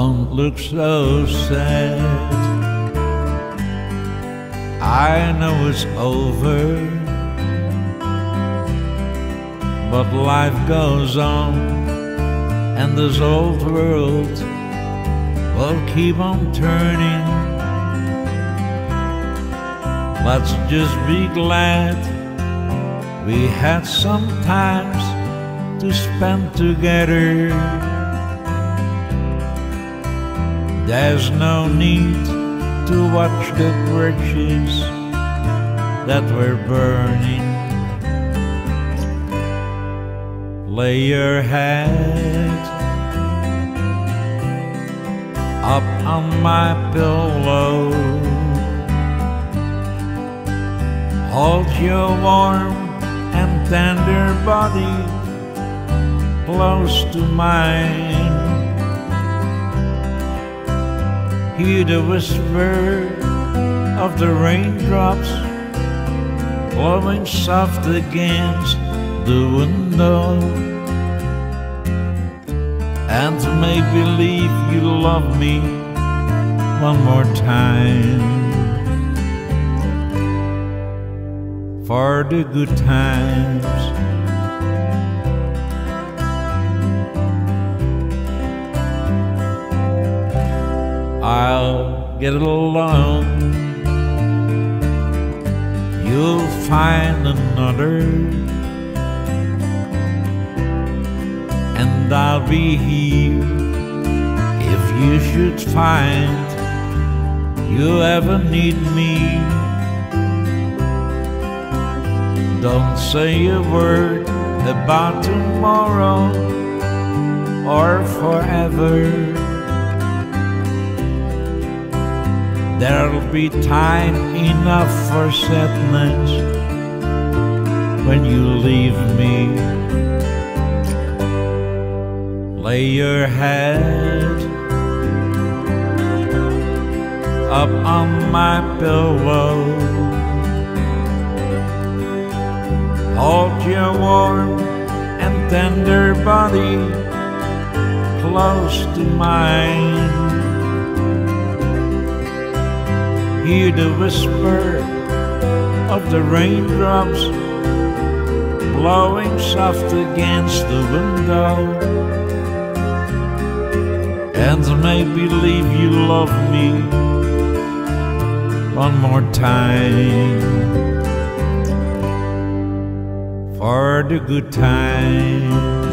Don't look so sad. I know it's over, but life goes on, and this old world will keep on turning. Let's just be glad we had some times to spend together. There's no need to watch the bridges that were burning. Lay your head up on my pillow. Hold your warm and tender body close to mine. Hear the whisper of the raindrops blowing soft against the window. And make believe you love me one more time. For the good times. Get along. You'll find another, and I'll be here if you should find you ever need me. Don't say a word about tomorrow or forever. There'll be time enough for sadness when you leave me. Lay your head up on my pillow. Hold your warm and tender body close to mine. Hear the whisper of the raindrops blowing soft against the window. And make believe you love me one more time for the good times.